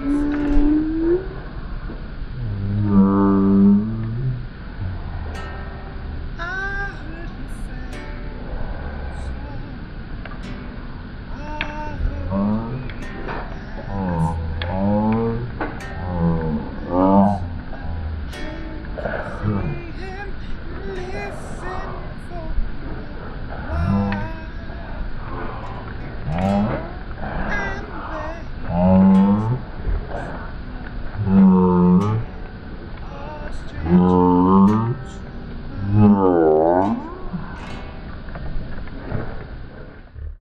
my No.